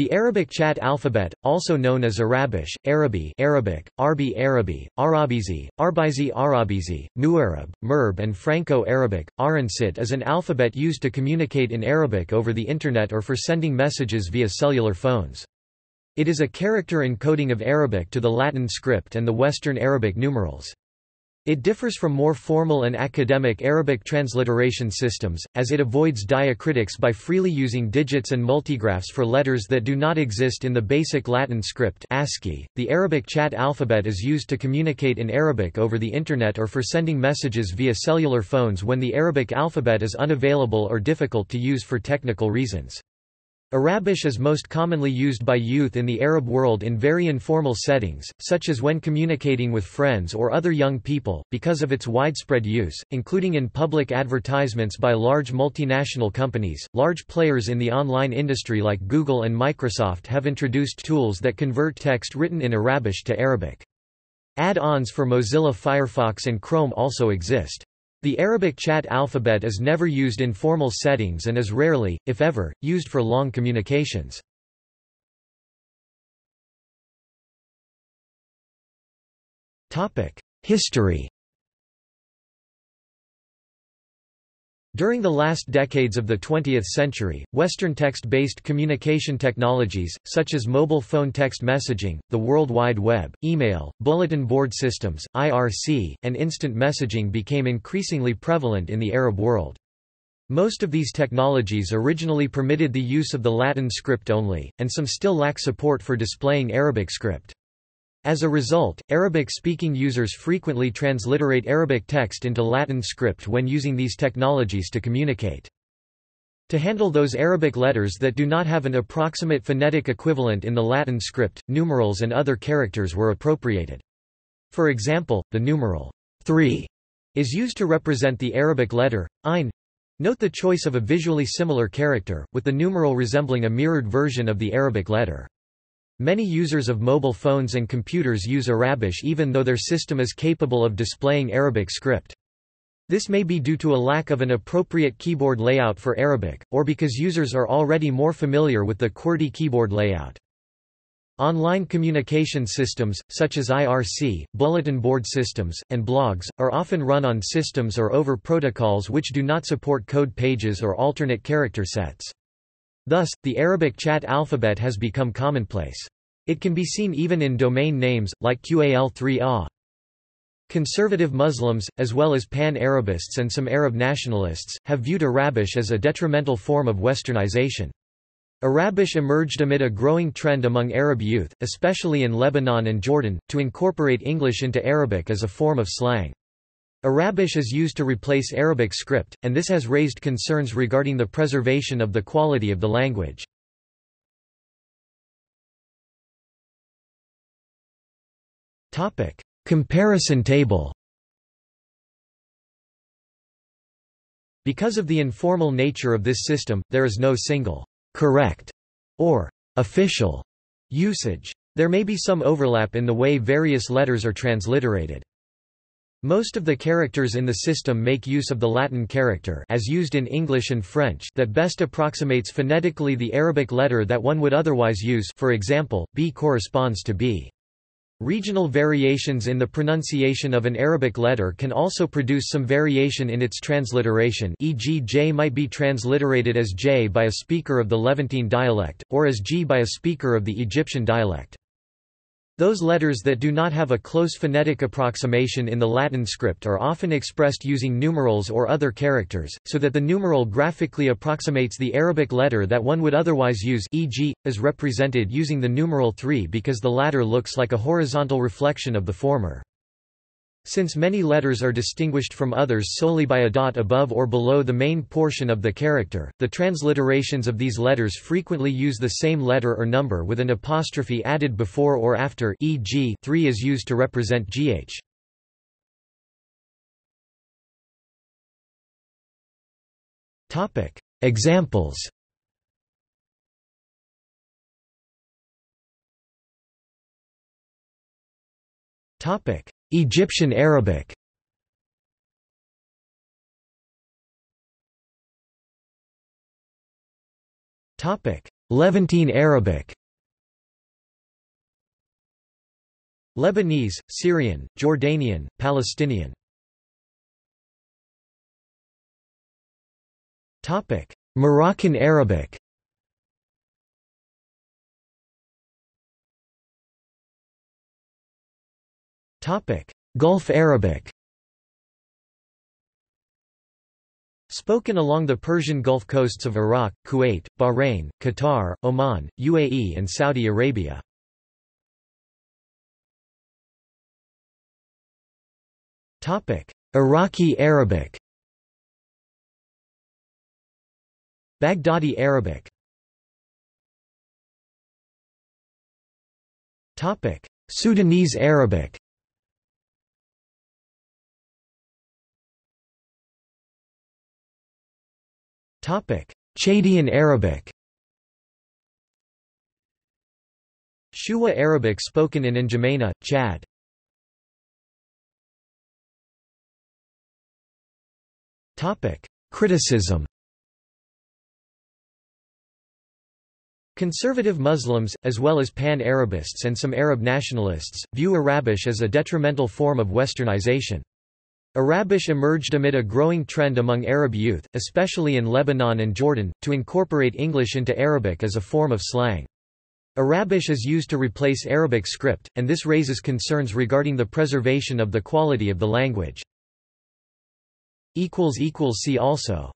The Arabic chat alphabet, also known as Arabish, Arabi Arabic, Arbi Arabi, Arabizi, Arbizi Arabizi, Muarab, Merb and Franco-Arabic, Aransit is an alphabet used to communicate in Arabic over the Internet or for sending messages via cellular phones. It is a character encoding of Arabic to the Latin script and the Western Arabic numerals. It differs from more formal and academic Arabic transliteration systems, as it avoids diacritics by freely using digits and multigraphs for letters that do not exist in the basic Latin script ASCII. .The Arabic chat alphabet is used to communicate in Arabic over the Internet or for sending messages via cellular phones when the Arabic alphabet is unavailable or difficult to use for technical reasons. Arabish is most commonly used by youth in the Arab world in very informal settings, such as when communicating with friends or other young people, because of its widespread use, including in public advertisements by large multinational companies. Large players in the online industry like Google and Microsoft have introduced tools that convert text written in Arabish to Arabic. Add-ons for Mozilla Firefox and Chrome also exist. The Arabic chat alphabet is never used in formal settings and is rarely, if ever, used for long communications. History During the last decades of the 20th century, Western text-based communication technologies, such as mobile phone text messaging, the World Wide Web, email, bulletin board systems, IRC, and instant messaging became increasingly prevalent in the Arab world. Most of these technologies originally permitted the use of the Latin script only, and some still lack support for displaying Arabic script. As a result, Arabic-speaking users frequently transliterate Arabic text into Latin script when using these technologies to communicate. To handle those Arabic letters that do not have an approximate phonetic equivalent in the Latin script, numerals and other characters were appropriated. For example, the numeral 3 is used to represent the Arabic letter, ein. Note the choice of a visually similar character, with the numeral resembling a mirrored version of the Arabic letter. Many users of mobile phones and computers use Arabish even though their system is capable of displaying Arabic script. This may be due to a lack of an appropriate keyboard layout for Arabic, or because users are already more familiar with the QWERTY keyboard layout. Online communication systems, such as IRC, bulletin board systems, and blogs, are often run on systems or over protocols which do not support code pages or alternate character sets. Thus, the Arabic chat alphabet has become commonplace. It can be seen even in domain names, like QAL3A. Conservative Muslims, as well as pan-Arabists and some Arab nationalists, have viewed Arabish as a detrimental form of westernization. Arabish emerged amid a growing trend among Arab youth, especially in Lebanon and Jordan, to incorporate English into Arabic as a form of slang. Arabish is used to replace Arabic script, and this has raised concerns regarding the preservation of the quality of the language. Comparison table Because of the informal nature of this system, there is no single correct or official usage. There may be some overlap in the way various letters are transliterated. Most of the characters in the system make use of the Latin character as used in English and French that best approximates phonetically the Arabic letter that one would otherwise use for example, B corresponds to B. Regional variations in the pronunciation of an Arabic letter can also produce some variation in its transliteration e.g. J might be transliterated as J by a speaker of the Levantine dialect, or as G by a speaker of the Egyptian dialect. Those letters that do not have a close phonetic approximation in the Latin script are often expressed using numerals or other characters, so that the numeral graphically approximates the Arabic letter that one would otherwise use e.g., is represented using the numeral 3 because the latter looks like a horizontal reflection of the former. Since many letters are distinguished from others solely by a dot above or below the main portion of the character, the transliterations of these letters frequently use the same letter or number with an apostrophe added before or after e.g. 3 is used to represent gh. Examples. Topic: Egyptian Arabic. Levantine Arabic. Lebanese, Syrian, Jordanian, Palestinian. Moroccan Arabic Gulf Arabic. Spoken along the Persian Gulf coasts of Iraq, Kuwait, Bahrain, Qatar, Oman, UAE and Saudi Arabia. Topic: Iraqi Arabic. Baghdadi Arabic. Topic: Sudanese Arabic Chadian Arabic. Shuwa Arabic spoken in N'Djamena, Chad. Criticism. Conservative Muslims, as well as Pan-Arabists and some Arab nationalists, view Arabish as a detrimental form of westernization. Arabish emerged amid a growing trend among Arab youth, especially in Lebanon and Jordan, to incorporate English into Arabic as a form of slang. Arabish is used to replace Arabic script, and this raises concerns regarding the preservation of the quality of the language. See also